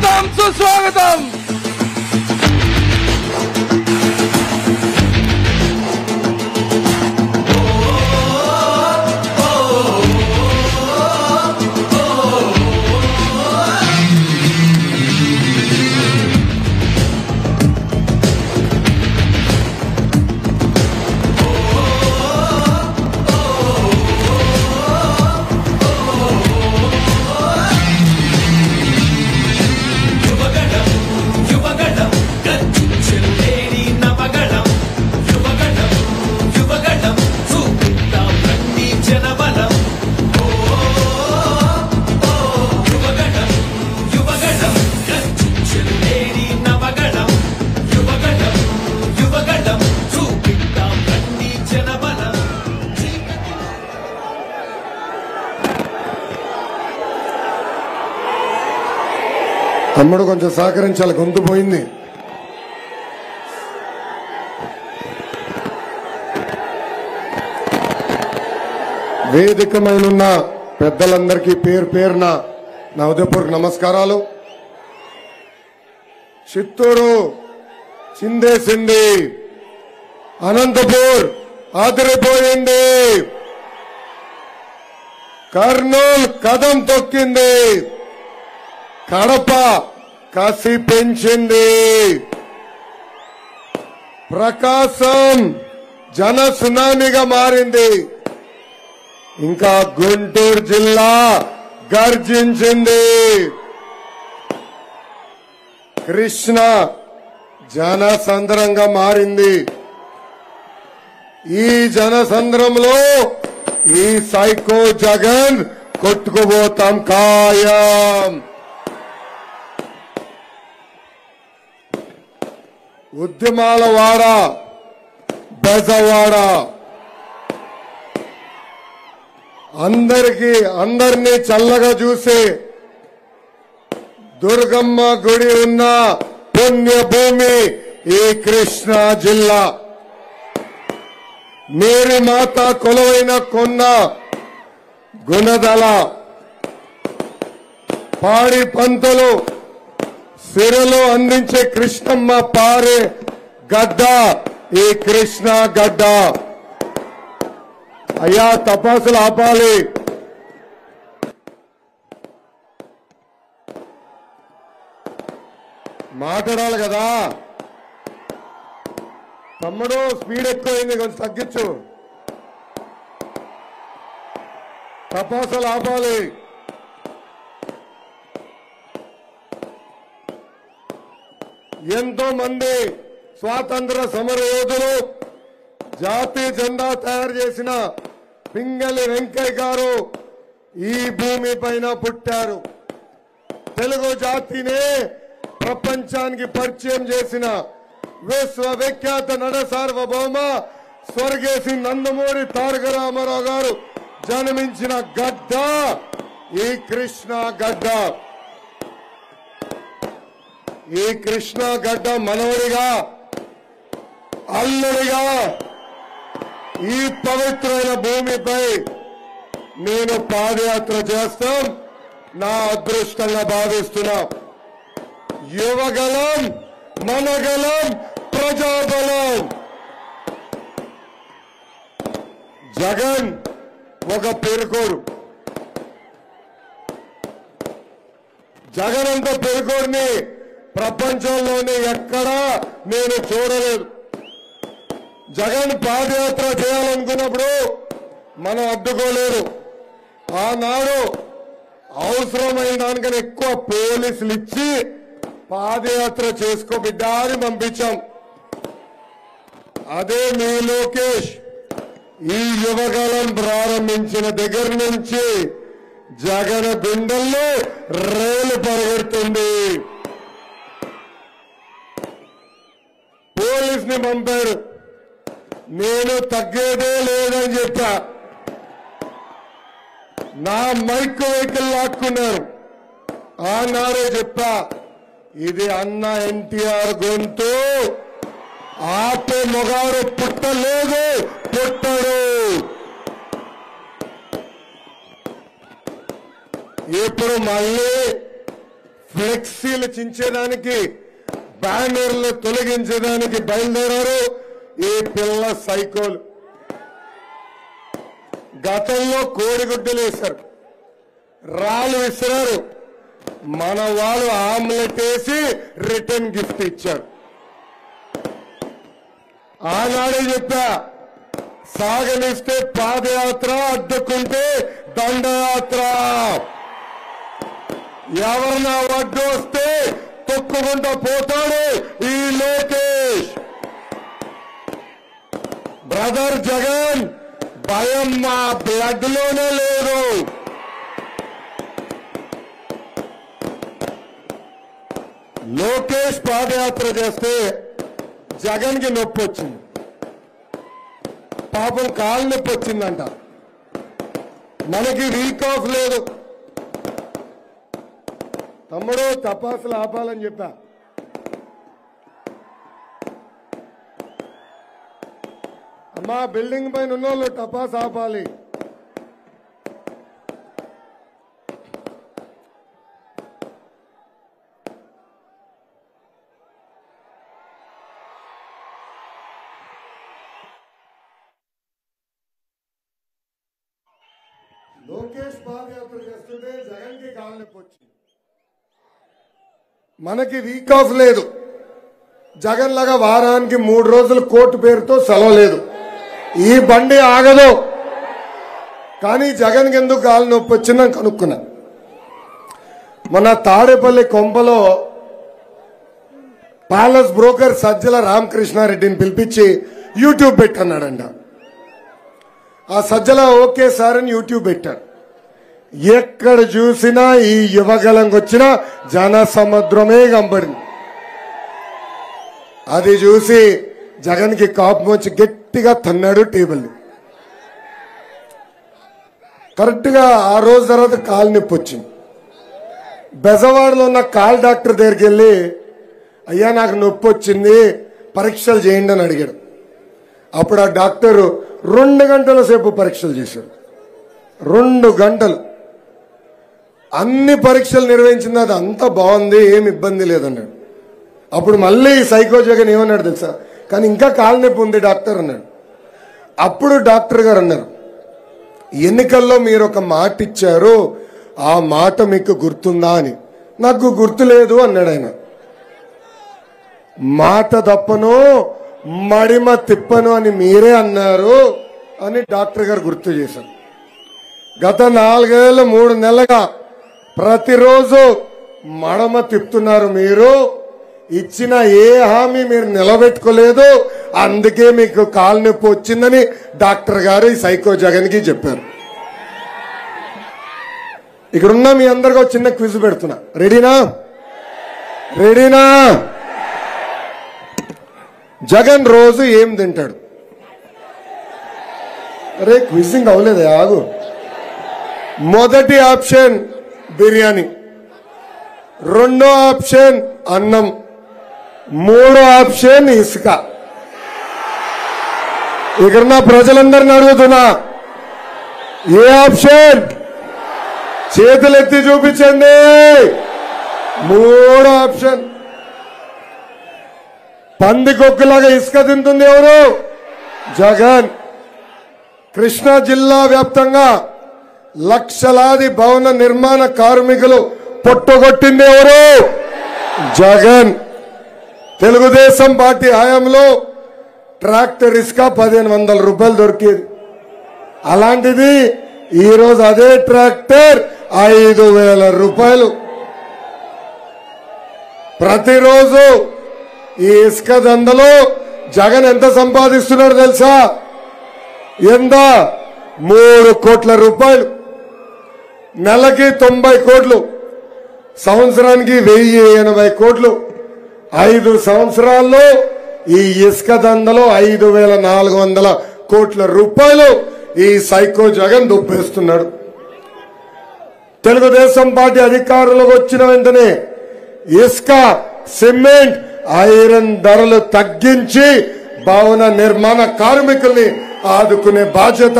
స్వాగతం సుస్వాగతం తమ్ముడు కొంచెం సహకరించాలి గొంతు పోయింది. వేదికమైనున్న పెద్దలందరికీ పేరు పేరున నా ఉదయపూర్కి నమస్కారాలు. చిత్తూరు చిందేసింది అనంతపూర్ ఆదిరిపోయింది. కర్నూలు కదం తొక్కింది. కడప కసి పెంచింది. ప్రకాశం జన సునామీగా మారింది. ఇంకా గుంటూరు జిల్లా గర్జించింది. కృష్ణ జనసంద్రంగా మారింది. ఈ జనసంద్రంలో ఈ సైకో జగన్ కొట్టుకుపోతాం ఖాయం. ఉద్యమాల వాడ బెజవాడ అందరికీ అందరినీ చల్లగా చూసి దుర్గమ్మ గుడి ఉన్న పుణ్యభూమి ఈ కృష్ణా జిల్లా. మేరీ మాత కొలువైన కొన్న గుణదల పాడి పంతులు సిరలో అందించే కృష్ణమ్మ పారే గడ్డ ఈ కృష్ణ గడ్డ అయ్యా తపాసులు ఆపాలి. మాట్లాడాలి కదా. తమ్ముడు స్పీడ్ ఎక్కువైంది కొంచెం తగ్గించు. తపాసులు ఆపాలి. ఎంతో మంది స్వాతంత్ర సమర యోధులు జాతీయ జెండా తయారు చేసిన పింగళి వెంకయ్య గారు ఈ భూమి పైన పుట్టారు. తెలుగు జాతినే ప్రపంచానికి పరిచయం చేసిన విశ్వవిఖ్యాత నడ సార్వభౌమ స్వర్గేసి నందమూరి తారక రామారావు గారు జన్మించిన గడ్డ ఈ కృష్ణ గడ్డ. ఈ కృష్ణ గడ్డ మనవడిగా అల్లుడిగా ఈ పవిత్రమైన భూమిపై నేను పాదయాత్ర చేస్తాం. నా అదృష్టంగా భావిస్తున్నా. యువగలం మనగలం ప్రజాబలం. జగన్ ఒక పేరుకోరు జగన్ అంత పేరుకోరుని ప్రపంచంలోనే ఎక్కడా నేను చూడలేదు. జగన్ పాదయాత్ర చేయాలనుకున్నప్పుడు మనం అడ్డుకోలేరు ఆనాడు అవసరమైన దానికన్నా ఎక్కువ పోలీసులు ఇచ్చి పాదయాత్ర చేసుకో బిడ్డ అని పంపించాం. అదే మీ లోకేష్ ఈ యువకాలం ప్రారంభించిన దగ్గర నుంచి జగన్ గుండెల్లో రేలు పరిగెడుతుంది. పోలీస్ని పంపారు. నేను తగ్గేదే లేదని చెప్పా. నా మైక్ వెహికల్ లాక్కున్నారు. ఆనాడే చెప్పా ఇది అన్న ఎన్టీఆర్ గొంతు. ఆపే మొగాడు పుట్టలేదు పుట్టడు. ఇప్పుడు మళ్ళీ ఫ్లెక్సీలు చించేదానికి బ్యానర్లు తొలగించడానికి బయలుదేరారు ఈ పిల్ల సైకోలు. గతంలో కోడిగుడ్డలు వేశారు. రాళ్ళు విసిరారు. మన వాళ్ళు ఆమ్లెట్ వేసి రిటర్న్ గిఫ్ట్ ఇచ్చారు. ఆనాడే చెప్పా సాగనిస్తే పాదయాత్ర అడ్డుకుంటే దండయాత్ర. ఎవరన్నా వడ్డు వస్తే తొక్కుకుంటూ పోతాడు ఈ లోకేష్. బ్రదర్ జగన్ భయం మా బ్లడ్లోనే లేదు. లోకేష్ పాదయాత్ర చేస్తే జగన్కి నొప్పి వచ్చింది. పాపం కాలు నొప్పి వచ్చిందంట. మనకి వీక్ ఆఫ్ లేదు. తమ్ముడు తపాసులు ఆపాలని చెప్పా. అమ్మా బిల్డింగ్ పైన ఉన్నోళ్ళు టపాస్ ఆపాలి. లోకేష్ పాదయాత్ర చేస్తుంటే జగన్కి కి వచ్చింది. మనకి వీక్ ఆఫ్ లేదు. జగన్ లాగా వారానికి మూడు రోజులు కోర్టు పేరుతో సెలవు లేదు. ఈ బండి ఆగదు. కానీ జగన్కి ఎందుకు కాలు నొప్పి వచ్చిందని కనుక్కున్నా. మన తాడేపల్లి కొంపలో ప్యాలెస్ బ్రోకర్ సజ్జల రామకృష్ణారెడ్డిని పిలిపించి యూట్యూబ్ పెట్టన్నాడంట. ఆ సజ్జల ఓకే సార్ అని యూట్యూబ్ పెట్టాడు. ఎక్కడ చూసినా ఈ యువగలంకి వచ్చిన జన సముద్రమే కంపడింది అది చూసి జగన్కి కోపం వచ్చి గట్టిగా తన్నాడు టేబుల్. కరెక్ట్గా ఆ రోజు తర్వాత కాలు నొప్పి వచ్చింది. బెజవాడలో ఉన్న కాల్ డాక్టర్ దగ్గరికి వెళ్ళి అయ్యా నాకు నొప్పి వచ్చింది పరీక్షలు చేయండి అని అడిగాడు. అప్పుడు ఆ డాక్టర్ రెండు గంటల సేపు పరీక్షలు చేశాడు. రెండు గంటలు. అన్ని పరీక్షలు నిర్వహించింది అది అంతా బాగుంది ఏం ఇబ్బంది లేదన్నాడు. అప్పుడు మళ్ళీ ఈ సైకో జగన్ ఏమన్నాడు తెలుసా? కానీ ఇంకా కాలు నొప్పి ఉంది డాక్టర్ అన్నాడు. అప్పుడు డాక్టర్ గారు అన్నారు ఎన్నికల్లో మీరు ఒక మాట ఇచ్చారు ఆ మాట మీకు గుర్తుందా అని. నాకు గుర్తు లేదు అన్నాడు ఆయన. మాట తప్పను మడిమ తిప్పను అని మీరే అన్నారు అని డాక్టర్ గారు గుర్తు చేశారు. గత నాలుగేళ్ళు మూడు నెలలుగా ప్రతిరోజు మడమ తిప్పుతున్నారు మీరు. ఇచ్చిన ఏ హామీ మీరు నిలబెట్టుకోలేదు. అందుకే మీకు కాలు నొప్పి వచ్చిందని డాక్టర్ గారు ఈ సైకో జగన్కి చెప్పారు. ఇక్కడున్న మీ అందరికీ చిన్న క్విజ్ పెడుతున్నా. రెడీనా? రెడీనా? జగన్ రోజు ఏం తింటాడు? అరే క్విజింగ్ అవ్వలేదు ఆగు. మొదటి ఆప్షన్ బిర్యానీ. రెండో ఆప్షన్ అన్నం. మూడో ఆప్షన్ ఇసుక. ఇక్కడున్న ప్రజలందరిని అడుగుతున్నా. ఏ ఆప్షన్? చేతులెత్తి చూపించండి. మూడో ఆప్షన్. పందికొక్కులాగా ఇసుక తింటుంది ఎవరు? జగన్. కృష్ణా జిల్లా వ్యాప్తంగా లక్షలాది భవన నిర్మాణ కార్మికులు పొట్టగొట్టింది ఎవరు? జగన్. తెలుగుదేశం పార్టీ హయాంలో ట్రాక్టర్ ఇసుక పదిహేను వందల రూపాయలు దొరికేది. అలాంటిది ఈ రోజు అదే ట్రాక్టర్ ఐదు వేల రూపాయలు. ప్రతిరోజు ఈ ఇసుక దందలో జగన్ ఎంత సంపాదిస్తున్నాడు తెలుసా? ఎంత? మూడు కోట్ల రూపాయలు. నెలకి తొంభై కోట్లు సంవత్సరానికి వెయ్యి ఎనభై కోట్లు. ఐదు సంవత్సరాల్లో ఈ ఇసుక దందలో ఐదు వేల నాలుగు వందల కోట్ల రూపాయలు ఈ సైకో జగన్ దుప్పేస్తున్నాడు. తెలుగుదేశం పార్టీ అధికారంలోకి వచ్చిన వెంటనే ఇసుక సిమెంట్ ఐరన్ ధరలు తగ్గించి భవన నిర్మాణ కార్మికుల్ని ఆదుకునే బాధ్యత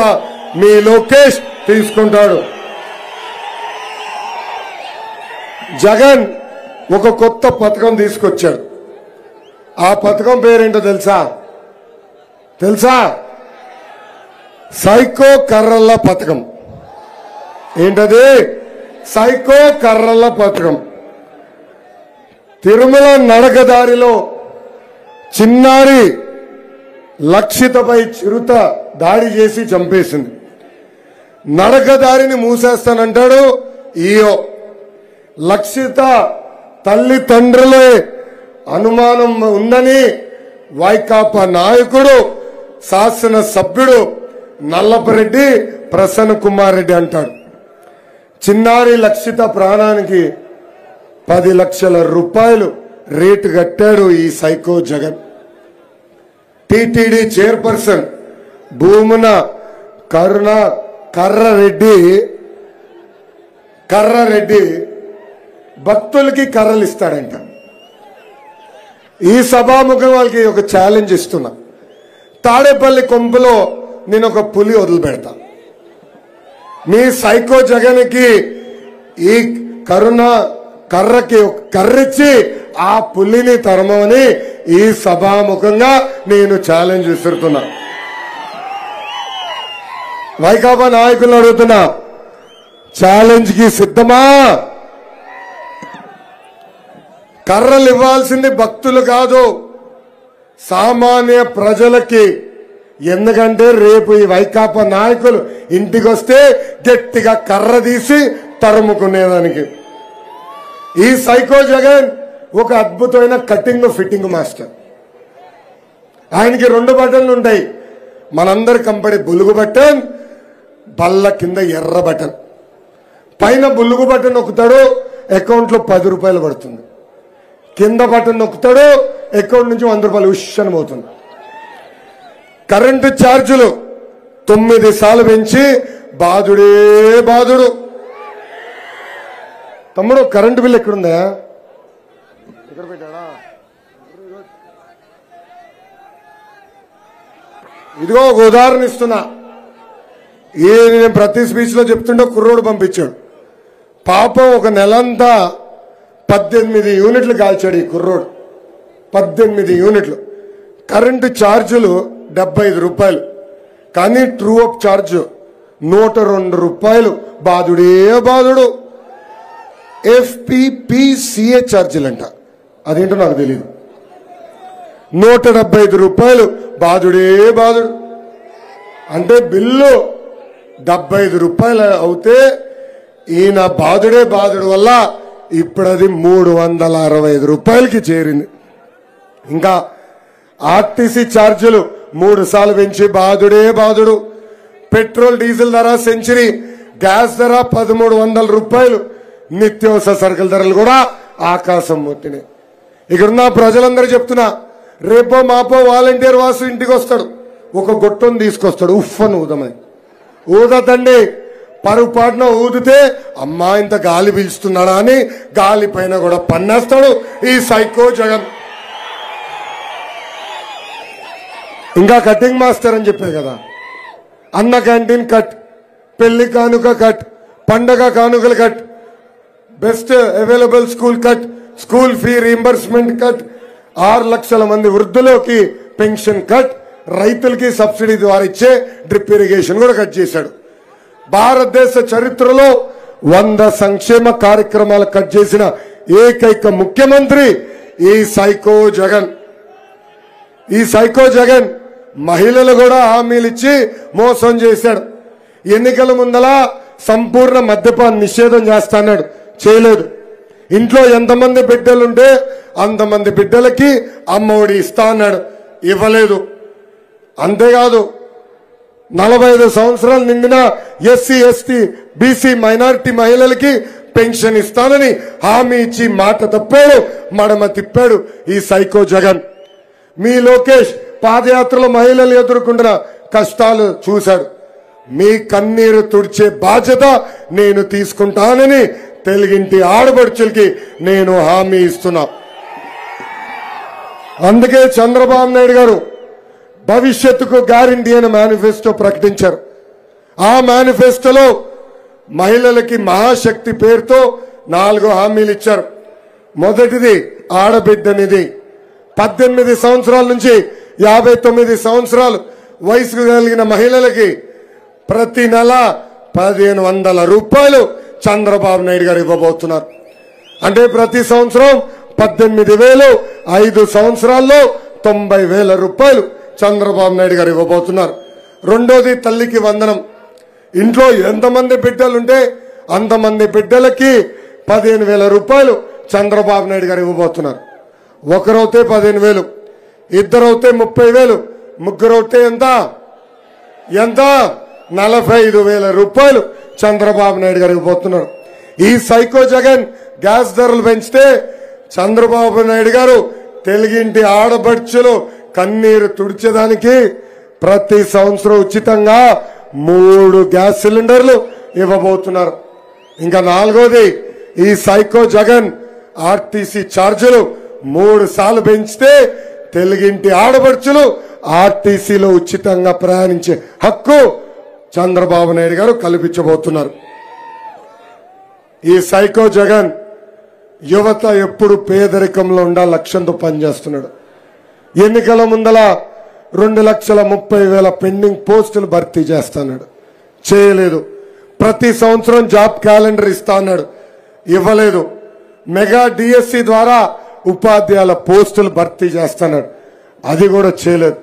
మీ లోకేష్ తీసుకుంటాడు. జగన్ ఒక కొత్త పథకం తీసుకొచ్చాడు. ఆ పథకం పేరేంటో తెలుసా? తెలుసా? సైకో కర్రల్ల పథకం. ఏంటది? సైకో కర్రల్ల పథకం. తిరుమల నడకదారిలో చిన్నారి లక్షితపై చిరుత దాడి చేసి చంపేసింది. నడకదారిని మూసేస్తానంటాడు ఈయో. లక్షిత తల్లిదండ్రులే అనుమానం ఉందని వైకాపా నాయకుడు శాసన సభ్యుడు నల్లపరెడ్డి ప్రసన్న కుమార్ రెడ్డి అంటాడు. చిన్నారి లక్షిత ప్రాణానికి పది లక్షల రూపాయలు రేటు కట్టాడు ఈ psycho Jagan. TTD chairperson Bhumana Karuna కర్రరెడ్డి కర్రరెడ్డి భక్తులకి కర్రలు ఇస్తాడంట. ఈ సభాముఖం వాళ్ళకి ఒక ఛాలెంజ్ ఇస్తున్నా. తాడేపల్లి కొంపులో నేను ఒక పులి వదిలిపెడతా. మీ సైకో జగన్కి ఈ కరుణ కర్రకి కర్రిచ్చి ఆ పులిని తరమని ఈ సభాముఖంగా నేను ఛాలెంజ్ విసురుతున్నా. వైకాపా నాయకులను అడుగుతున్నా. ఛాలెంజ్కి సిద్ధమా? కర్రలు ఇవ్వాల్సింది భక్తులు కాదు సామాన్య ప్రజలకి. ఎందుకంటే రేపు ఈ వైకాపా నాయకులు ఇంటికి వస్తే గట్టిగా కర్ర తీసి తరుముకునేదానికి. ఈ సైకో జగన్ ఒక అద్భుతమైన కటింగ్ ఫిట్టింగ్ మాస్టర్. ఆయనకి రెండు బటన్లు ఉంటాయి. మనందరి కంపెనీ బులుగు బటన్ బల్ల కింద ఎర్ర బటన్. పైన బులుగు బటన్ నొక్కుతాడు అకౌంట్లో పది రూపాయలు పడుతుంది. కింద బటన్ నొక్కుతాడు అకౌంట్ నుంచి వంద రూపాయలు ఉష్షన్ పోతుంది కరెంటు ఛార్జీలు తొమ్మిది సార్లు పెంచి బాధుడే బాధుడు. తమ్ముడు కరెంటు బిల్ ఎక్కడుందా? ఎక్కడ పెట్టాడా? ఇదిగో ఒక ఉదాహరణ ఇస్తున్నా. ఈ నేను ప్రతి స్పీచ్లో చెప్తుంటే కుర్రోడు పంపించాడు. పాపం ఒక నెలంతా పద్దెనిమిది యూనిట్లు కాల్చాడు ఈ కుర్రోడు. పద్దెనిమిది యూనిట్లు. కరెంటు ఛార్జీలు డెబ్బై ఐదు రూపాయలు. కానీ ట్రూ అప్ ఛార్జ్ నూట రెండు రూపాయలు. బాధుడే బాధుడు. ఎఫ్పిపిసిఏ ఛార్జీలు అంట అదేంటో నాకు తెలియదు నూట డెబ్బై ఐదు రూపాయలు. బాధుడే బాధుడు. అంటే బిల్లు డెబ్బై ఐదు రూపాయలు అవుతే ఈయన బాధుడే బాధుడు వల్ల ఇప్పుడు అది మూడు వందల అరవై ఐదు రూపాయలకి చేరింది. ఇంకా ఆర్టీసీ ఛార్జీలు మూడు సార్లు పెంచి బాధుడే బాధుడు. పెట్రోల్ డీజిల్ ధర సెంచరీ గ్యాస్ ధర పదమూడు వందల రూపాయలు. నిత్యావసర సరుకుల ధరలు కూడా ఆకాశం ముట్టినాయి ఇక్కడున్న ప్రజలందరూ చెప్తున్నా రేపో మాపో వాలంటీర్ వాసు ఇంటికి వస్తాడు ఒక గొట్టం తీసుకొస్తాడు. ఉఫ్ అని ఊదమని. ఊదతండి. పరుపాటున ఊదితే అమ్మా ఇంత గాలి పీల్చుతున్నాడా అని గాలి పైన కూడా పన్నేస్తాడు ఈ సైకో జగన్. ఇంకా కటింగ్ మాస్టర్ అని చెప్పే కదా. అన్న క్యాంటీన్ కట్ పెళ్ళి కానుక కట్ పండగ కానుకలు cut best available school cut school fee reimbursement cut ఆరు లక్షల మంది వృద్ధులకి పెన్షన్ కట్ రైతులకి సబ్సిడీ ద్వారా ఇచ్చే డ్రిప్ ఇరిగేషన్ కూడా కట్ చేశాడు. భారతదేశ చరిత్రలో వంద సంక్షేమ కార్యక్రమాలు కట్ చేసిన ఏకైక ముఖ్యమంత్రి ఈ సైకో జగన్. ఈ సైకో జగన్ మహిళలు కూడా హామీలు ఇచ్చి మోసం చేశాడు. ఎన్నికల ముందల సంపూర్ణ మద్యపాన్ నిషేధం చేస్తాన్నాడు. చేయలేదు. ఇంట్లో ఎంతమంది బిడ్డలుంటే అంతమంది బిడ్డలకి అమ్మఒడి ఇస్తా అన్నాడు ఇవ్వలేదు. అంతేకాదు నలభై ఐదు సంవత్సరాలు నిండిన ఎస్సీ ఎస్టీ బీసీ మైనారిటీ మహిళలకి పెన్షన్ ఇస్తానని హామీ ఇచ్చి మాట తప్పాడు మడమ తిప్పాడు ఈ సైకో జగన్. మీ లోకేష్ పాదయాత్రలో మహిళలు ఎదుర్కొంటున్న కష్టాలు చూశాడు. మీ కన్నీరు తుడిచే బాధ్యత నేను తీసుకుంటానని తెలుగింటి ఆడబడుచులకి నేను హామీ ఇస్తున్నా. అందుకే చంద్రబాబు నాయుడు గారు భవిష్యత్తుకు గ్యారంటీ అనే మేనిఫెస్టో ప్రకటించారు. ఆ మేనిఫెస్టోలో మహిళలకి మహాశక్తి పేరుతో నాలుగు హామీలు ఇచ్చారు. మొదటిది ఆడబిడ్డ నిధి పద్దెనిమిది సంవత్సరాల నుంచి యాభై తొమ్మిది సంవత్సరాలు వయసు కలిగిన మహిళలకి ప్రతి నెల పదిహేను వందల రూపాయలు చంద్రబాబు నాయుడు గారు ఇవ్వబోతున్నారు. అంటే ప్రతి సంవత్సరం పద్దెనిమిది వేలు ఐదు సంవత్సరాల్లో తొంభై వేల రూపాయలు చంద్రబాబు నాయుడు గారు ఇవ్వబోతున్నారు. రెండోది తల్లికి వందనం. ఇంట్లో ఎంతమంది బిడ్డలుంటే అంతమంది బిడ్డలకి పదిహేను వేల రూపాయలు చంద్రబాబు నాయుడు గారు ఇవ్వబోతున్నారు. ఒకరవుతే పదిహేను వేలు ఇద్దరవుతే ముప్పై వేలు ముగ్గురవుతే ఎంత? ఎంత? నలభై ఐదు వేల రూపాయలు చంద్రబాబు నాయుడు గారికి పోతున్నారు ఈ సైకో జగన్ గ్యాస్ ధరలు పెంచితే చంద్రబాబు నాయుడు గారు తెలుగింటి ఆడబడుచులు కన్నీరు తుడిచేదానికి ప్రతి సంవత్సరం ఉచితంగా మూడు గ్యాస్ సిలిండర్లు ఇవ్వబోతున్నారు. ఇంకా నాలుగోది ఈ సైకో జగన్ ఆర్టీసీ ఛార్జీలు మూడు సార్లు పెంచితే తెలుగింటి ఆడబడుచులు ఆర్టీసీలో ఉచితంగా ప్రయాణించే హక్కు చంద్రబాబు నాయుడు గారు కల్పించబోతున్నారు. ఈ సైకో జగన్ యువత ఎప్పుడు పేదరికంలో ఉండాలి లక్ష్యంతో పనిచేస్తున్నాడు. ఎన్నికల ముందల రెండు లక్షల ముప్పై వేల పెండింగ్ పోస్టులు భర్తీ చేస్తాడు చేయలేదు. ప్రతి సంవత్సరం జాబ్ క్యాలెండర్ ఇస్తా అన్నాడు ఇవ్వలేదు. మెగా డిఎస్సి ద్వారా ఉపాధ్యాయుల పోస్టులు భర్తీ చేస్తున్నాడు. అది కూడా చేయలేదు.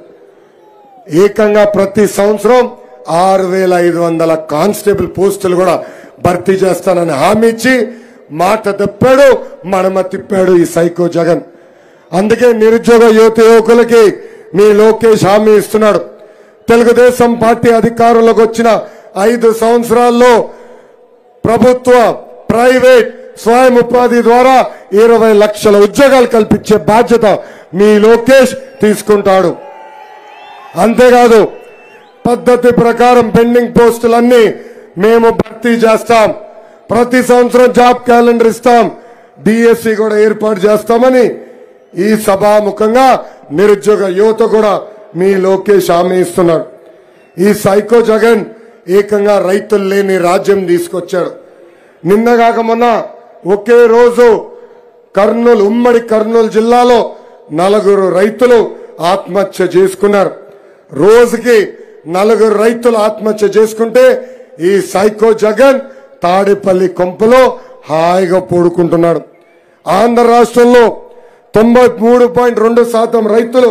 ఏకంగా ప్రతి సంవత్సరం ఆరు వేల ఐదు వందల కానిస్టేబుల్ పోస్టులు కూడా భర్తీ చేస్తానని హామీ ఇచ్చి మాట తప్పాడు మడమ తిప్పాడు ఈ సైకో జగన్. అందుకే నిరుద్యోగ యువత యువకులకి మీ లోకేష్ హామీ ఇస్తున్నాడు. తెలుగుదేశం పార్టీ అధికారంలోకి వచ్చిన ఐదు సంవత్సరాల్లో ప్రభుత్వ ప్రైవేట్ స్వయం ఉపాధి ద్వారా ఇరవై లక్షల ఉద్యోగాలు కల్పించే బాధ్యత మీ లోకేష్ తీసుకుంటాడు. అంతేకాదు పద్ధతి ప్రకారం పెండింగ్ పోస్టులన్నీ మేము భర్తీ చేస్తాం. ప్రతి సంవత్సరం జాబ్ క్యాలెండర్ ఇస్తాం. డిఎస్సి కూడా ఏర్పాటు చేస్తామని ఈ సభాముఖంగా నిరుద్యోగ యువత కూడా మీ లోకేష్ హామీ ఇస్తున్నాడు ఈ సైకో జగన్ ఏకంగా రైతులు లేని రాజ్యం తీసుకొచ్చాడు. నిన్నగాక మొన్న ఒకే రోజు కర్నూలు ఉమ్మడి కర్నూలు జిల్లాలో నలుగురు రైతులు ఆత్మహత్య చేసుకున్నారు. రోజుకి నలుగురు రైతులు ఆత్మహత్య చేసుకుంటే ఈ సైకో జగన్ తాడేపల్లి కొంపలో హాయిగా పూడుకుంటున్నాడు. ఆంధ్ర రాష్ట్రంలో తొంభై మూడు పాయింట్ రెండు శాతం రైతులు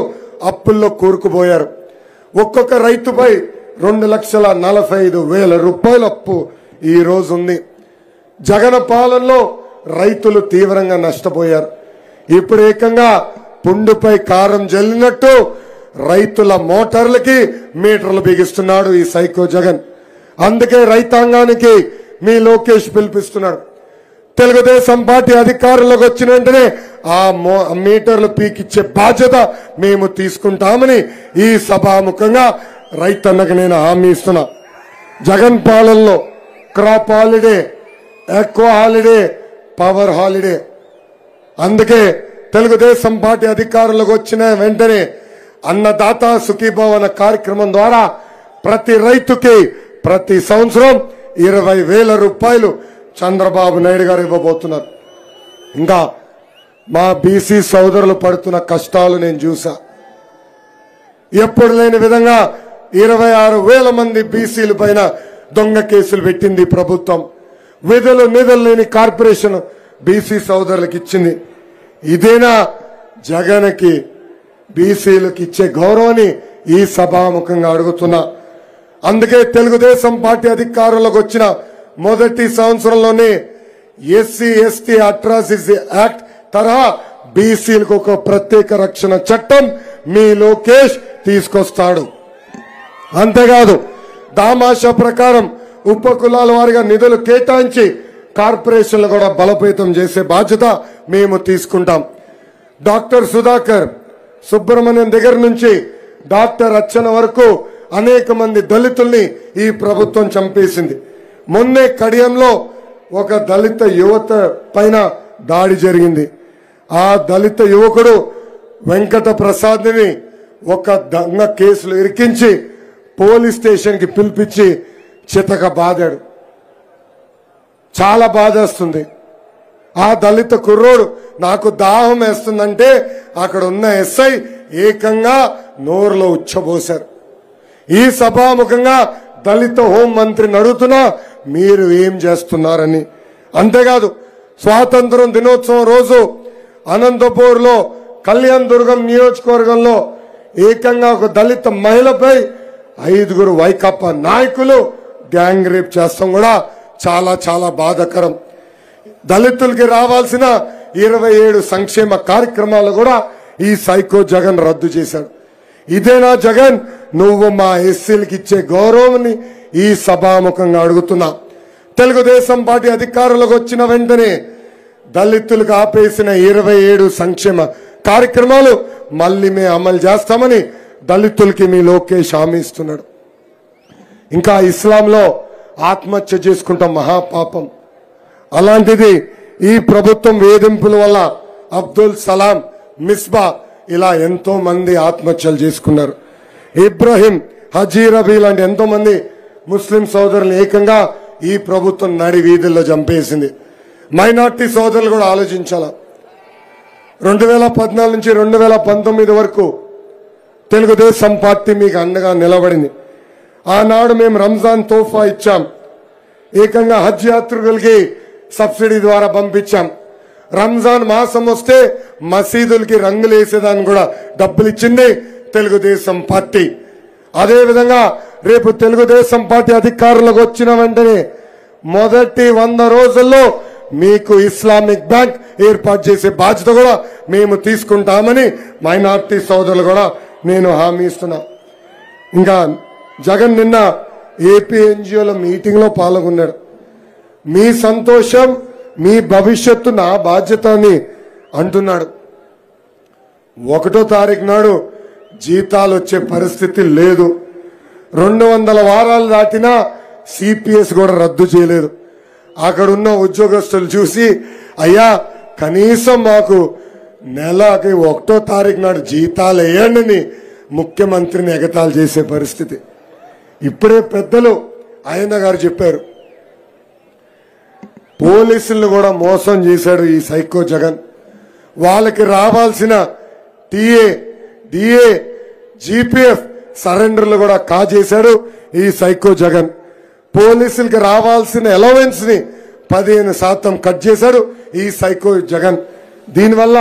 అప్పుల్లో కూరుకుపోయారు. ఒక్కొక్క రైతుపై రెండు లక్షల నలభై ఐదు వేల రూపాయల అప్పు ఈ రోజు ఉంది జగన్ పాలనలో రైతులు తీవ్రంగా నష్టపోయారు. ఇప్పుడు ఏకంగా పుండుపై కారం జల్లినట్టు రైతుల మోటార్లకి మీటర్లు బిగిస్తున్నాడు ఈ సైకో జగన్. అందుకే రైతాంగానికి మీ లోకేష్ పిలిపిస్తున్నాడు. తెలుగుదేశం పార్టీ అధికారంలోకి వచ్చిన వెంటనే ఆ మీటర్లు పీకిచ్చే బాధ్యత మేము తీసుకుంటామని ఈ సభాముఖంగా రైతన్నకు నేను హామీ ఇస్తున్నా. జగన్ పాలనలో క్రాప్ హాలిడే ఎక్కువ హాలిడే పవర్ హాలిడే. అందుకే తెలుగుదేశం పార్టీ అధికారంలోకి వచ్చిన వెంటనే అన్నదాత సుఖీభవన కార్యక్రమం ద్వారా ప్రతి రైతుకి ప్రతి సంవత్సరం ఇరవై వేల రూపాయలు చంద్రబాబు నాయుడు గారు ఇవ్వబోతున్నారు. ఇంకా మా బీసీ సోదరులు పడుతున్న కష్టాలు నేను చూసా ఎప్పుడు లేని విధంగా ఇరవై ఆరు వేల మంది బీసీల పైన దొంగ కేసులు పెట్టింది ప్రభుత్వం. విధులు నిధులు లేని కార్పొరేషన్ బీసీ సోదరులకు ఇచ్చింది. ఇదేనా జగన్కి బీసీలకు ఇచ్చే గౌరవాన్ని ఈ సభాముఖంగా అడుగుతున్నా. అందుకే తెలుగుదేశం పార్టీ అధికారంలోకి వచ్చిన మొదటి సంవత్సరంలోనే ఎస్సీ ఎస్టీ అట్రాసిటీ యాక్ట్ తరహా బీసీలకు ఒక ప్రత్యేక రక్షణ చట్టం మీ లోకేష్ తీసుకొస్తాడు. అంతేకాదు దామాషా ప్రకారం ఉప కులాల వారిగా నిధులు కేటాయించి కార్పొరేషన్లు కూడా బలోపేతం చేసే బాధ్యత మేము తీసుకుంటాం. డాక్టర్ సుధాకర్ సుబ్రహ్మణ్యం దగ్గర నుంచి డాక్టర్ అచ్చన వరకు అనేక మంది దళితుల్ని ఈ ప్రభుత్వం చంపేసింది. మొన్నే కడియంలో ఒక దళిత యువత పైన దాడి జరిగింది. ఆ దళిత యువకుడు వెంకట ప్రసాద్ని ఒక దంగ కేసులు ఇరికించి పోలీస్ స్టేషన్కి పిలిపించి చితక బాదాడు. చాలా బాధేస్తుంది ఆ దళిత కుర్రోడు నాకు దాహం వేస్తుందంటే అక్కడ ఉన్న ఎస్ఐ ఏకంగా నోరులో ఉచ్చబోశారు. ఈ సభాముఖంగా దళిత హోం మంత్రి అడుగుతున్నా మీరు ఏం చేస్తున్నారని. అంతేకాదు స్వాతంత్రం దినోత్సవం రోజు అనంతపూర్లో కళ్యాణ్ దుర్గం నియోజకవర్గంలో ఏకంగా ఒక దళిత మహిళపై ఐదుగురు వైకాపా నాయకులు గ్యాంగ్ రేప్ చేస్తాం కూడా చాలా చాలా బాధాకరం. దళితులకి రావాల్సిన ఇరవై ఏడు సంక్షేమ కార్యక్రమాలు కూడా ఈ సైకో జగన్ రద్దు చేశాడు. ఇదేనా జగన్. నువ్వు మా ఎస్సీలకి ఇచ్చే గౌరవంని ఈ సభాముఖంగా అడుగుతున్నా. తెలుగుదేశం పార్టీ అధికారంలోకి వచ్చిన వెంటనే దళితులకు ఆపేసిన ఇరవై ఏడు సంక్షేమ కార్యక్రమాలు మళ్ళీ మేము అమలు చేస్తామని దళితులకి మీ లోకేష్ హామీ ఇస్తున్నాడు. ఇంకా ఇస్లాంలో ఆత్మహత్య చేసుకుంటాం మహాపాపం. అలాంటిది ఈ ప్రభుత్వం వేధింపుల వల్ల అబ్దుల్ సలాం మిస్బా ఇలా ఎంతో మంది ఆత్మహత్యలు చేసుకున్నారు. ఇబ్రహీం హజీరబీ లాంటి ఎంతో మంది ముస్లిం సోదరులు ఏకంగా ఈ ప్రభుత్వం నడి వీధుల్లో చంపేసింది. మైనార్టీ సోదరులు కూడా ఆలోచించాల? రెండు వేల పద్నాలుగు నుంచి రెండు వేల పంతొమ్మిది వరకు తెలుగుదేశం పార్టీ మీకు అండగా నిలబడింది. ఆనాడు మేము రంజాన్ తోఫా ఇచ్చాం. ఏకంగా హజ్ యాత్రికులకి సబ్సిడీ ద్వారా పంపించాం. రంజాన్ మాసం వస్తే మసీదులకి రంగులు వేసేదాన్ని కూడా డబ్బులు ఇచ్చింది తెలుగుదేశం పార్టీ. అదేవిధంగా రేపు తెలుగుదేశం పార్టీ అధికారులకు వచ్చిన వెంటనే మొదటి వంద రోజుల్లో మీకు ఇస్లామిక్ బ్యాంక్ ఏర్పాటు చేసే బాధ్యత కూడా మేము తీసుకుంటామని మైనార్టీ సోదరులు కూడా నేను హామీ ఇస్తున్నా. ఇంకా జగన్ నిన్న ఏపీ ఎన్జిఓల మీటింగ్లో పాల్గొన్నాడు. మీ సంతోషం మీ భవిష్యత్తు నా బాధ్యత అని అంటున్నాడు. ఒకటో తారీఖు నాడు జీతాలు వచ్చే పరిస్థితి లేదు. రెండు వందల వారాలు దాటినా సిపిఎస్ కూడా రద్దు చేయలేదు. అక్కడున్న ఉద్యోగస్తులు చూసి అయ్యా కనీసం మాకు నెలకి ఒకటో తారీఖు నాడు జీతాలు వేయండి ముఖ్యమంత్రిని ఎగతాలు చేసే పరిస్థితి. ఇప్పుడే పెద్దలు ఆయన గారు చెప్పారు పోలీసులను కూడా మోసం చేశాడు ఈ సైకో జగన్. వాళ్ళకి రావాల్సిన టీఏ డిఏ జీపీఎఫ్ సరెండర్లు కూడా కాజేశాడు ఈ సైకో జగన్. పోలీసులకి రావాల్సిన అలవెన్స్ని పదిహేను శాతం కట్ చేశాడు ఈ సైకో జగన్. దీనివల్ల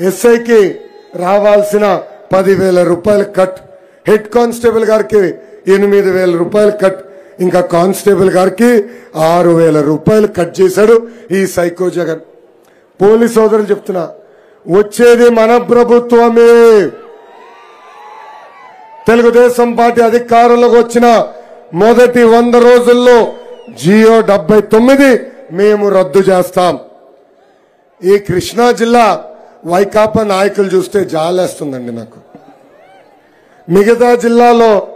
ఎస్ఐకి రావాల్సిన పదివేల రూపాయలు కట్ హెడ్ కానిస్టేబుల్ గారికి ఎనిమిది వేల రూపాయలు కట్ ఇంకా కానిస్టేబుల్ గారికి ఆరు వేల రూపాయలు కట్ చేశాడు ఈ సైకో జగన్. పోలీస్ సోదరులు చెప్తున్నా వచ్చేది మన ప్రభుత్వమే. తెలుగుదేశం పార్టీ అధికారంలోకి వచ్చిన మొదటి వంద రోజుల్లో జియో డెబ్బై తొమ్మిది మేము రద్దు చేస్తాం. ఈ కృష్ణా జిల్లా వైకాపా నాయకులు చూస్తే జాలేస్తుందండి నాకు. మిగతా జిల్లాలో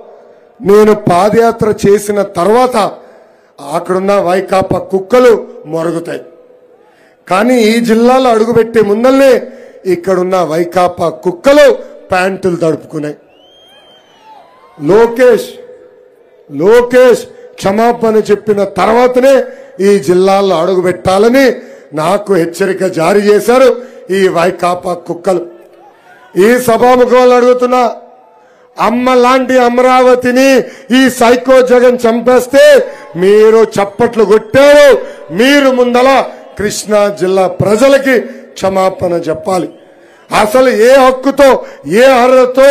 నేను పాదయాత్ర చేసిన తర్వాత అక్కడున్న వైకాపా కుక్కలు మొరుగుతాయి. కానీ ఈ జిల్లాలో అడుగుపెట్టే ముందల్నే ఇక్కడున్న వైకాపా కుక్కలు ప్యాంటులు తడుపుకున్నాయి. లోకేష్ లోకేష్ క్షమాపణ చెప్పిన తర్వాతనే ఈ జిల్లాల్లో అడుగుపెట్టాలని నాకు హెచ్చరిక జారీ చేశారు ఈ వైకాపా కుక్కలు. ఈ సభాముఖంలో అడుగుతున్నా అమ్మ లాంటి అమరావతిని ఈ సైకో జగన్ చంపేస్తే మీరు చప్పట్లు కొట్టారు. మీరు ముందల కృష్ణా జిల్లా ప్రజలకి క్షమాపణ చెప్పాలి. అసలు ఏ హక్కుతో ఏ అర్హతతో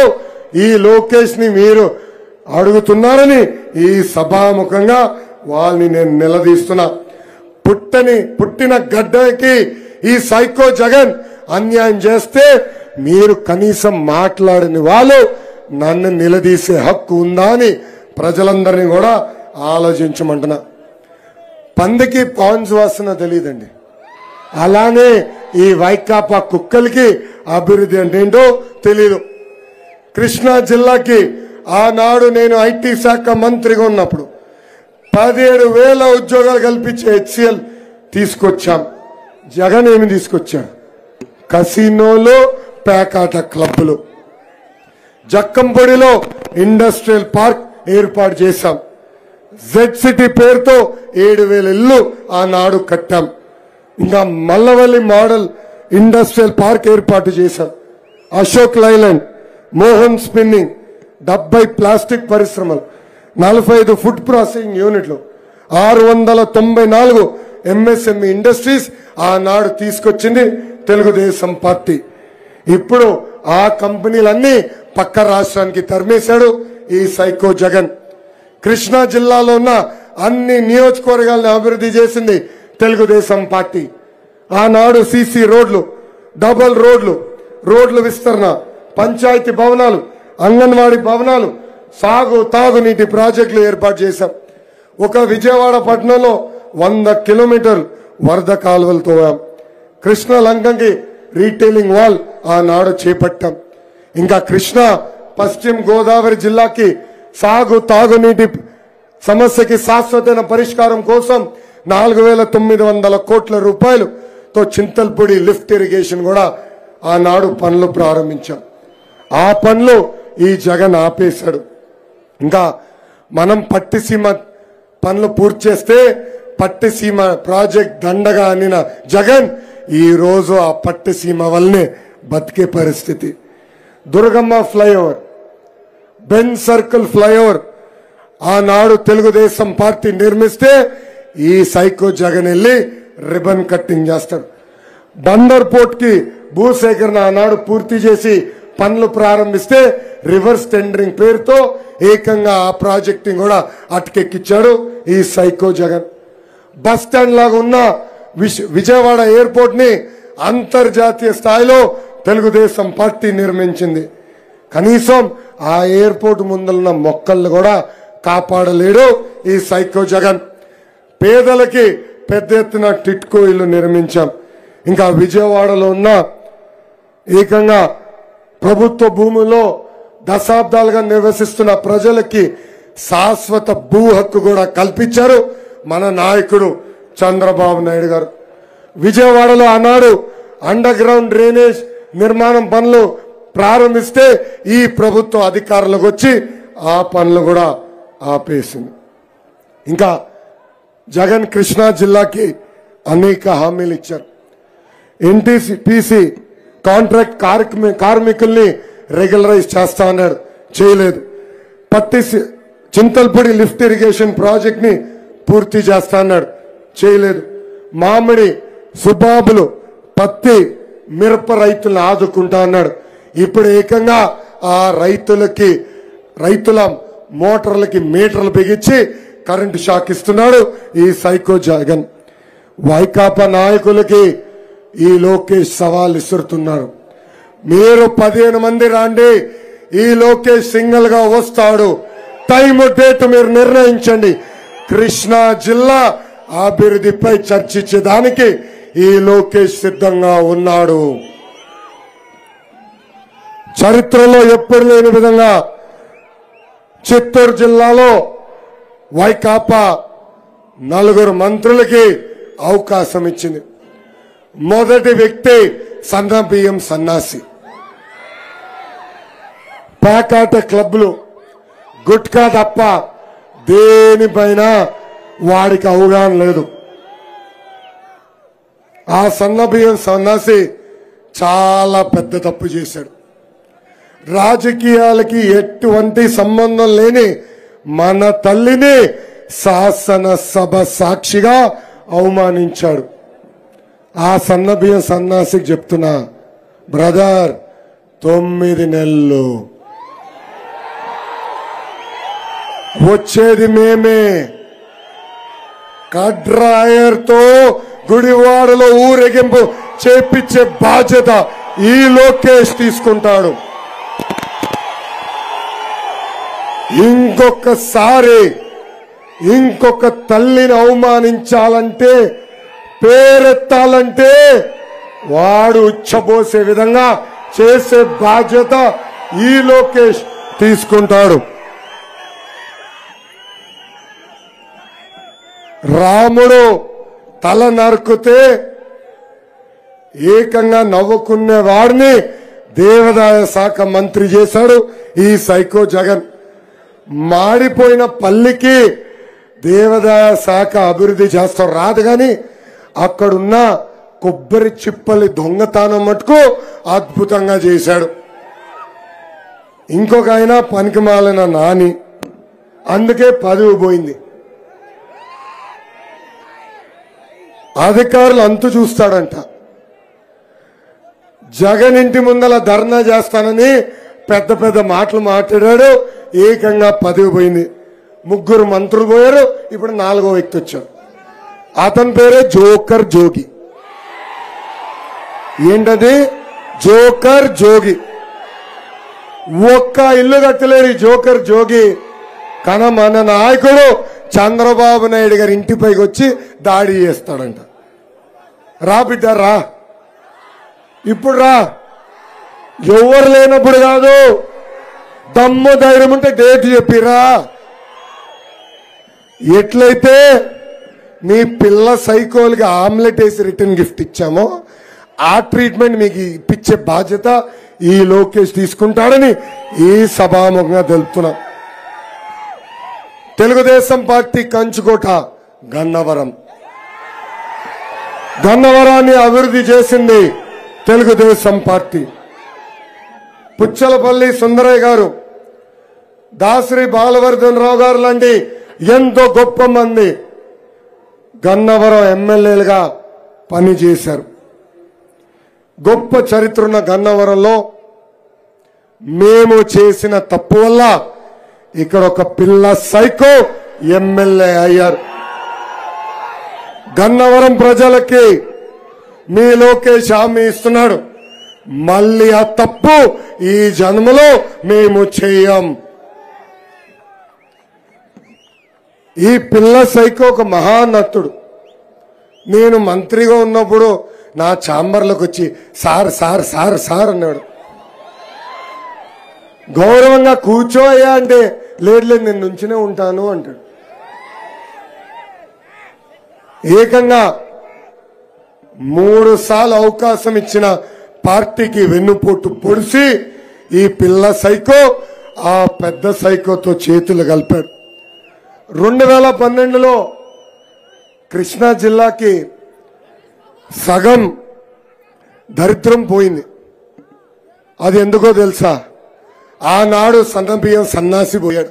ఈ లోకేష్ని మీరు అడుగుతున్నారని ఈ సభాముఖంగా వాళ్ళని నేను నిలదీస్తున్నా. పుట్టని పుట్టిన గడ్డకి ఈ సైకో జగన్ అన్యాయం చేస్తే మీరు కనీసం మాట్లాడని వాళ్ళు నన్ను నిలదీసే హక్కు ఉందా అని ప్రజలందరినీ కూడా ఆలోచించమంటున్నా. పందికి పాన్స్ వాసన తెలియదండి. అలానే ఈ వైకాపా కుక్కలకి అభివృద్ధి అంటే ఏంటో తెలియదు కృష్ణా జిల్లాకి ఆనాడు నేను ఐటీ శాఖ మంత్రిగా ఉన్నప్పుడు పదిహేడు వేల ఉద్యోగాలు కల్పించే హెచ్సిఎల్ తీసుకొచ్చాం. జగన్ ఏమి తీసుకొచ్చాడు? కసినోలు పేకాట క్లబ్బులు. జక్కంపొడిలో ఇండస్ట్రియల్ పార్క్ ఏర్పాటు చేశాం. జెడ్ సిటీ పేరుతో ఏడు వేల ఇల్లు ఆనాడు కట్టాం. ఇంకా మల్లవల్లి మోడల్ ఇండస్ట్రియల్ పార్క్ ఏర్పాటు చేశాం. అశోక్ లైలాండ్ మోహన్ స్పిన్నింగ్ డెబ్బై ప్లాస్టిక్ పరిశ్రమలు నలభై ఐదు ఫుడ్ ప్రాసెసింగ్ యూనిట్లు ఆరు వందల తొంభై నాలుగు ఎంఎస్ఎంఈ ఇండస్ట్రీస్ ఆనాడు తీసుకొచ్చింది తెలుగుదేశం పార్టీ. ఇప్పుడు ఆ కంపెనీలన్నీ పక్క రాష్ట్రానికి తరిమేశాడు ఈ సైకో జగన్. కృష్ణా జిల్లాలో ఉన్న అన్ని నియోజకవర్గాలను అభివృద్ధి చేసింది తెలుగుదేశం పార్టీ. ఆనాడు సీసీ రోడ్లు డబల్ రోడ్లు రోడ్ల విస్తరణ పంచాయతీ భవనాలు అంగన్వాడీ భవనాలు సాగు తాగునీటి ప్రాజెక్టులు ఏర్పాటు చేశాం. ఒక విజయవాడ పట్టణంలో వంద కిలోమీటర్లు వరద కాలువలు తోవాం కృష్ణ లంకంకి రీటైలింగ్ వాల్ ఆనాడు చేపట్టాం. ఇంకా కృష్ణ పశ్చిమ గోదావరి జిల్లాకి సాగు తాగునీటి సమస్యకి శాశ్వతమైన పరిష్కారం కోసం నాలుగు వేల తొమ్మిది వందల కోట్ల రూపాయలుతో చింతల్పూడి లిఫ్ట్ ఇరిగేషన్ కూడా ఆనాడు పనులు ప్రారంభించాం. ఆ పనులు ఈ జగన్ ఆపేశాడు. ఇంకా మనం పట్టిసీమ పనులు పూర్తి చేస్తే పట్టిసీమ ప్రాజెక్ట్ దండగా అనిన జగన్ ఈ రోజు ఆ పట్టిసీమ వల్లనే బతికే పరిస్థితి. Durgamma flyover Benz circle flyover ఆనాడు తెలుగుదేశం పార్టీ నిర్మిస్తే ఈ సైకో జగన్ వెళ్ళి రిబన్ కట్టింగ్ చేస్తాడు. బందర్ పోర్ట్కి భూసేకరణ ఆనాడు పూర్తి చేసి పనులు ప్రారంభిస్తే రివర్స్ టెండరింగ్ పేరుతో ఏకంగా ఆ ప్రాజెక్ట్ కూడా అటకెక్కిచ్చాడు ఈ సైకో జగన్. బస్ స్టాండ్ లాగా ఉన్న విజయవాడ ఎయిర్పోర్ట్ని అంతర్జాతీయ స్థాయిలో తెలుగుదేశం పార్టీ నిర్మించింది. కనీసం ఆ ఎయిర్పోర్ట్ ముందున్న మొక్కలను కూడా కాపాడలేడు ఈ సైకో జగన్. పేదలకి పెద్ద ఎత్తున టిట్కో ఇల్లు నిర్మించాం. ఇంకా విజయవాడలో ఉన్న ఏకంగా ప్రభుత్వ భూముల్లో దశాబ్దాలుగా నివసిస్తున్న ప్రజలకి శాశ్వత భూ హక్కు కూడా కల్పించారు మన నాయకుడు చంద్రబాబు నాయుడు గారు. విజయవాడలో ఆనాడు అండర్ గ్రౌండ్ డ్రైనేజ్ నిర్మాణం పనులు ప్రారంభిస్తే ఈ ప్రభుత్వ అధికారులకు వచ్చి ఆ పనులు కూడా ఆపేసింది. ఇంకా జగన్ కృష్ణా జిల్లాకి అనేక హామీలు ఇచ్చారు. ఎన్టీసీపీసీ కాంట్రాక్ట్ కార్మి- కార్మికుల్ని రెగ్యులరైజ్ చేస్తా అన్నాడు. చేయలేదు. పత్తి సి- చింతల్పూడి లిఫ్ట్ ఇరిగేషన్ ప్రాజెక్ట్ని పూర్తి చేస్తా అన్నాడు. చేయలేదు. మామిడి సుబాబులు పత్తి మిరప రైతులను ఆదుకుంటా అన్నాడు. ఇప్పుడు ఏకంగా ఆ రైతులకి రైతుల మోటార్లకి మీటర్లు బిగించి కరెంటు షాక్ ఇస్తున్నాడు ఈ సైకో జగన్. వైకాపా నాయకులకి ఈ లోకేష్ సవాల్ ఇసురుతున్నారు. మీరు పదిహేను మంది రాండి ఈ లోకేష్ సింగిల్గా వస్తాడు. టైం డేట్ మీరు నిర్ణయించండి. కృష్ణా జిల్లా అభివృద్ధిపై చర్చించడానికి ఈ లోకేష్ సిద్ధంగా ఉన్నాడు. చరిత్రలో ఎప్పుడు లేని విధంగా చిత్తూరు జిల్లాలో వైకాపా నలుగురు మంత్రులకి అవకాశం ఇచ్చింది. మొదటి వ్యక్తి సన్నబియ్యం సన్నాసి. పేకాట క్లబ్లు గుట్కా తప్ప దేనిపైన వాడికి అవగాహన లేదు. ఆ సన్న బియ్యం సన్నాసి చాలా పెద్ద తప్పు చేశాడు. రాజకీయాలకి ఎటువంటి సంబంధం లేని మన తల్లిని శాసనసభ సాక్షిగా అవమానించాడు. ఆ సన్న బియ్యం సన్నాసికి చెప్తున్నా బ్రదర్ తొమ్మిది నెలలు. వచ్చేది మేమే. కడ్రాయర్తో గుడివాడలో ఊరేగింపు చేపించే బాధ్యత ఈ లోకేష్ తీసుకుంటాడు. ఇంకొకసారి ఇంకొక తల్లిని అవమానించాలంటే పేరెత్తాలంటే వాడు ఉచ్చబోసే విధంగా చేసే బాధ్యత ఈ లోకేష్ తీసుకుంటాడు. రాముడు తల నరుకుతే ఏకంగా నవ్వుకునే వాడిని దేవదాయ శాఖ మంత్రి చేశాడు ఈ సైకో జగన్. మాడిపోయిన పల్లికి దేవదాయ శాఖ అభివృద్ధి చేస్తాం రాదు కానీ అక్కడున్న కొబ్బరి చిప్పలి దొంగతనం మటుకు అద్భుతంగా చేశాడు. ఇంకొక ఆయన పనికిమాలిన నాని. అందుకే పదవి పోయింది. అధికారులు అంతు చూస్తాడంట. జగన్ ఇంటి ముందల ధర్నా చేస్తానని పెద్ద పెద్ద మాటలు మాట్లాడాడు. ఏకంగా పదవి పోయింది. ముగ్గురు మంత్రులు పోయారు. ఇప్పుడు నాలుగో వ్యక్తి వచ్చాడు. అతని పేరే జోకర్ జోగి. ఏంటది? జోకర్ జోగి. ఒక్క ఇల్లు కట్టలేడు జోకర్ జోగి. కానీ మన నాయకుడు చంద్రబాబు నాయుడు గారి ఇంటిపైకి వచ్చి దాడి చేస్తాడంట. రా బిడ్డ రా. ఇప్పుడు రా. ఎవరు లేనప్పుడు కాదు. దమ్ము ధైర్యం ఉంటే డేట్ చెప్పిరా ఎట్లయితే మీ పిల్ల సైకోల్కి ఆమ్లెట్ వేసి రిటర్న్ గిఫ్ట్ ఇచ్చామో ఆ ట్రీట్మెంట్ మీకు ఇప్పించే బాధ్యత ఈ లోకేష్ తీసుకుంటాడని ఈ సభాముఖంగా తెలుపుతున్నా. తెలుగుదేశం పార్టీ కంచుకోట గన్నవరం. గన్నవరాన్ని అభివృద్ధి చేసింది తెలుగుదేశం పార్టీ. పుచ్చలపల్లి సుందరయ్య గారు దాసరి బాలవర్ధన్ రావు గారు లాంటి ఎంతో గొప్ప మంది గన్నవరం ఎమ్మెల్యేలుగా పనిచేశారు. గొప్ప చరిత్ర ఉన్న గన్నవరంలో మేము చేసిన తప్పు వల్ల ఇక్కడ ఒక పిల్ల సైకో ఎమ్మెల్యే అయ్యారు. గన్నవరం ప్రజలకి మీ లోకేష్ హామీ ఇస్తున్నాడు. మళ్ళీ ఆ తప్పు ఈ జన్మలో మేము చెయ్యం ఈ పిల్ల సైకో ఒక మహానత్తుడు నేను మంత్రిగా ఉన్నప్పుడు నా ఛాంబర్లకు వచ్చి సార్ సార్ సార్ సార్ అన్నాడు. గౌరవంగా కూర్చోయ్యా అంటే లేదు లేదు నేను నుంచునే ఉంటాను అంటాడు. ఏకంగా మూడు సార్లు అవకాశం ఇచ్చిన పార్టీకి వెన్నుపోటు పొడిసి ఈ పిల్ల సైకో ఆ పెద్ద సైకోతో చేతులు కలిపాడు. రెండు వేల పన్నెండులో కృష్ణా జిల్లాకి సగం దరిద్రం పోయింది. అది ఎందుకో తెలుసా? ఆనాడు సన్నబియ్యం సన్నాసి పోయాడు.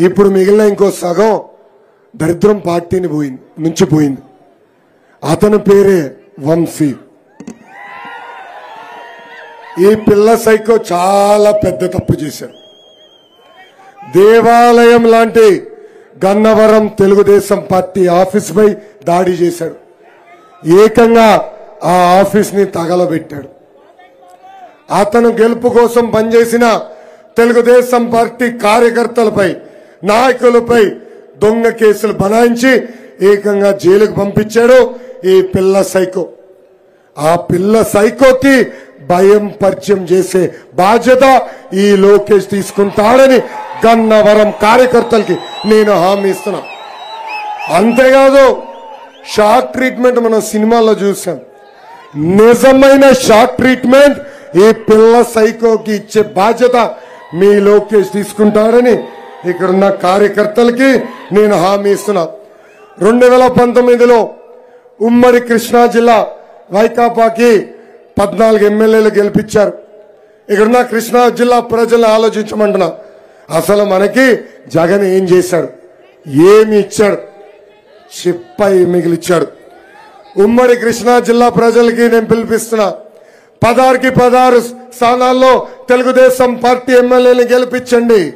ఇప్పుడు మిగిలిన ఇంకో సగం దరిద్రం పార్టీని పోయింది నుంచి పోయింది. అతని పేరే వంశీ. ఈ పిల్ల సైకో చాలా పెద్ద తప్పు చేశారు. దేవాలయం లాంటి గన్నవరం తెలుగుదేశం పార్టీ ఆఫీస్పై దాడి చేశాడు. ఏకంగా ఆ ఆఫీస్ని తగలబెట్టాడు. అతను గెలుపు కోసం పనిచేసిన తెలుగుదేశం పార్టీ కార్యకర్తలపై నాయకులపై దొంగ కేసులు బనాయించి ఏకంగా జైలుకు పంపించాడు ఈ పిల్ల సైకో. ఆ పిల్ల సైకోకి భయం పరిచయం చేసే బాధ్యత ఈ లోకేష్ తీసుకుంటాడని గన్నవరం కార్యకర్తలకి నేను హామీ ఇస్తున్నా. అంతేకాదు షాక్ ట్రీట్మెంట్ మనం సినిమాలో చూసాం. నిజమైన షాక్ ట్రీట్మెంట్ ఈ పిల్ల సైకోకి ఇచ్చే బాధ్యత మీ లోకేష్ తీసుకుంటాడని ఇక్కడున్న కార్యకర్తలకి నేను హామీ ఇస్తున్నా. రెండు వేల పంతొమ్మిదిలో ఉమ్మడి కృష్ణా జిల్లా వైకాపాకి పద్నాలుగు ఎమ్మెల్యేలు గెలిపించారు. ఇక్కడున్న కృష్ణా జిల్లా ప్రజలు ఆలోచించమంటున్నా. అసలు మనకి జగన్ ఏం చేశాడు? ఏమి ఇచ్చాడు? చిప్పై మిగిలిచ్చాడు. ఉమ్మడి కృష్ణా జిల్లా ప్రజలకి నేను పిలిపిస్తున్నా. పదారుకి పదహారు స్థానాల్లో తెలుగుదేశం పార్టీ ఎమ్మెల్యేని గెలిపించండి.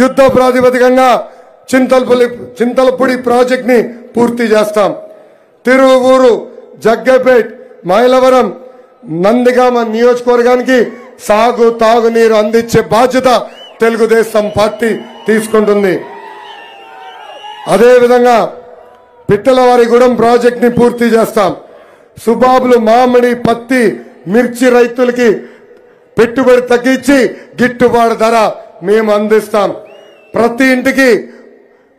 యుద్ధ ప్రాతిపదికంగా చింతలపల్లి చింతలపూడి ప్రాజెక్ట్ని పూర్తి చేస్తాం. తిరువూరు జగ్గపేట్ మైలవరం నందిగామ నియోజకవర్గానికి సాగు తాగునీరు అందించే బాధ్యత తెలుగుదేశం పార్టీ తీసుకుంటుంది. అదేవిధంగా పిట్టలవారిగూడెం ప్రాజెక్ట్ని పూర్తి చేస్తాం. సుబాబులు మామిడి పత్తి మిర్చి రైతులకి పెట్టుబడి తగ్గించి గిట్టుబాటు ధర మేము అందిస్తాం. ప్రతి ఇంటికి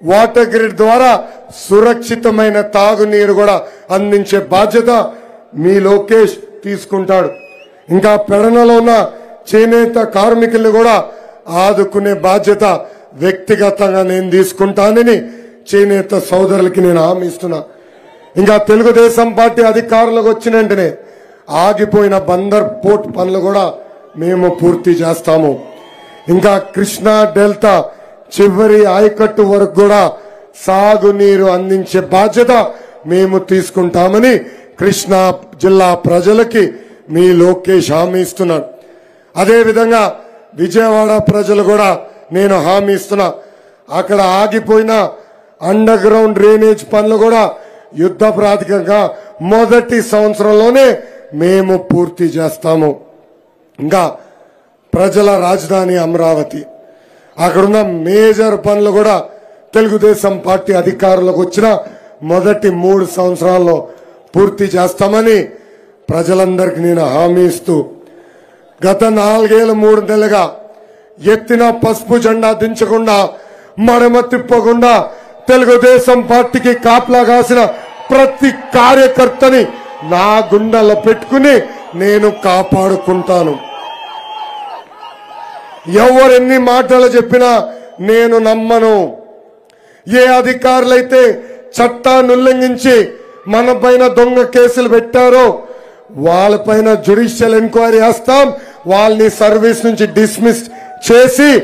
వాటర్ గ్రిడ్ ద్వారా సురక్షితమైన తాగునీరు కూడా అందించే బాధ్యత మీ లోకేష్ తీసుకుంటాడు. ఇంకా పెడనలో ఉన్న చేనేత కార్మికుల్ని కూడా ఆదుకునే బాధ్యత వ్యక్తిగతంగా నేను తీసుకుంటానని చేనేత సోదరులకి నేను హామీ ఇస్తున్నా. ఇంకా తెలుగుదేశం పార్టీ అధికారంలోకి వచ్చిన వెంటనే ఆగిపోయిన బందర్ పోర్ట్ పనులు కూడా మేము పూర్తి చేస్తాము. ఇంకా కృష్ణా డెల్టా చివరి ఆయకట్టు వరకు కూడా సాగునీరు అందించే బాధ్యత మేము తీసుకుంటామని కృష్ణా జిల్లా ప్రజలకి మీ లోకేష్ హామీ ఇస్తున్నాడు. అదేవిధంగా విజయవాడ ప్రజలు కూడా నేను హామీ ఇస్తున్నా. అక్కడ ఆగిపోయిన అండర్ గ్రౌండ్ డ్రైనేజ్ పనులు కూడా యుద్ధ ప్రాతికంగా మొదటి సంవత్సరంలోనే మేము పూర్తి చేస్తాము. ఇంకా ప్రజల రాజధాని అమరావతి. అక్కడున్న మేజర్ పనులు కూడా తెలుగుదేశం పార్టీ అధికారంలోకి వచ్చిన మొదటి మూడు సంవత్సరాల్లో పూర్తి చేస్తామని ప్రజలందరికీ నేను హామీ ఇస్తూ గత నాలుగేళ్ళు మూడు నెలలుగా ఎత్తిన పసుపు జెండా దించకుండా మడమ తిప్పకుండా తెలుగుదేశం పార్టీకి కాపలా కాసిన ప్రతి కార్యకర్తని నా గుండెలో పెట్టుకుని నేను కాపాడుకుంటాను. ఎవరెన్ని మాటలు చెప్పినా నేను నమ్మను. ఏ అధికారులైతే చట్టాన్ని ఉల్లంఘించి మన పైన దొంగ కేసులు పెట్టారో వాళ్ళపైన జుడిషియల్ ఎంక్వైరీ చేస్తాం వాళ్ళని సర్వీస్ నుంచి డిస్మిస్ చేసి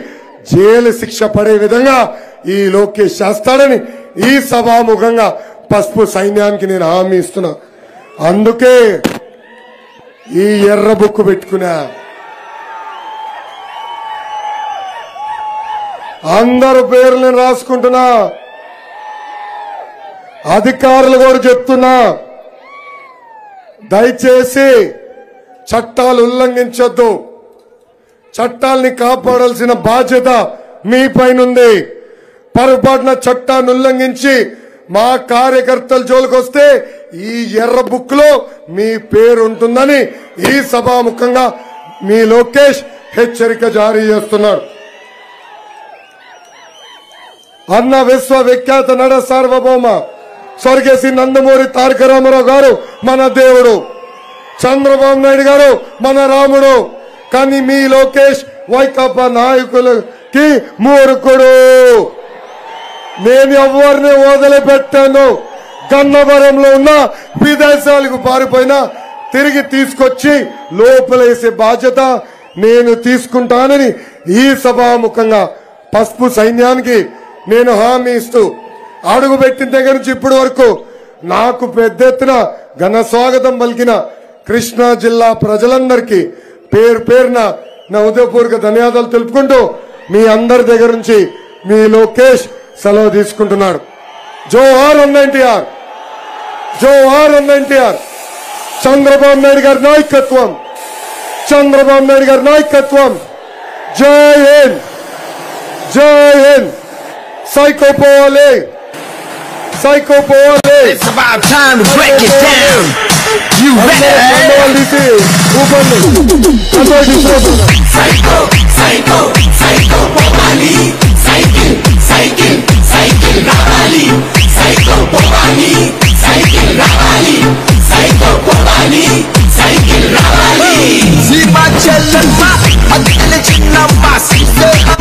జైలు శిక్ష పడే విధంగా ఈ లోకేష్ చేస్తాడని ఈ సభాముఖంగా పసుపు సైన్యానికి నేను హామీ ఇస్తున్నా. అందుకే ఈ ఎర్ర బుక్కు పెట్టుకున్నా. అందరు పేర్లు నేను రాసుకుంటున్నా. అధికారులు కూడా చెప్తున్నా. దయచేసి చట్టాలు ఉల్లంఘించొద్దు. చట్టాల్ని కాపాడాల్సిన బాధ్యత మీ పైనుంది. పొరపాటున చట్టాన్ని ఉల్లంఘించి మా కార్యకర్తల జోలికొస్తే ఈ ఎర్ర బుక్లో మీ పేరు ఉంటుందని ఈ సభాముఖంగా మీ లోకేష్ హెచ్చరిక జారీ చేస్తున్నాడు. అన్న విశ్వ విఖ్యాత నడ సార్వభౌమ స్వర్గేసి నందమూరి తారక రామారావు గారు మన దేవుడు. చంద్రబాబు నాయుడు గారు మన రాముడు. కానీ మీ లోకేష్ వైకాపా నాయకులకి మూర్ఖుడు. నేను ఎవరిని వదిలిపెట్టాను. గన్నవరంలో ఉన్న విదేశాలకు పారిపోయినా తిరిగి తీసుకొచ్చి లోపలేసే బాధ్యత నేను తీసుకుంటానని ఈ సభాముఖంగా పసుపు సైన్యానికి నేను హామీ ఇస్తూ అడుగు పెట్టిన దగ్గర నుంచి ఇప్పటి వరకు నాకు పెద్ద ఎత్తున ఘన స్వాగతం పలికిన కృష్ణా జిల్లా ప్రజలందరికీ పేరు పేరున నా ఉదయపూర్వక ధన్యవాదాలు తెలుపుకుంటూ మీ అందరి దగ్గర నుంచి మీ లోకేష్ సెలవు తీసుకుంటున్నాడు. జోహార్ అన్న ఎన్టీఆర్. జోహార్ అన్న ఎన్టీఆర్. చంద్రబాబు నాయుడు గారి నాయకత్వం. చంద్రబాబు నాయుడు గారి నాయకత్వం. జై హింద్. జై Hind. Psycho Paulie! Psycho Paulie! It's about time to break it down! You better! I know what this is! I know this is! Psycho! Psycho! Psycho Paulie! Psycho! Psycho! Psycho Napoli! Psycho Paulie! Psycho Napoli! Psycho Paulie! Psycho Napoli! Zima Chelama! Adele Chinnamas!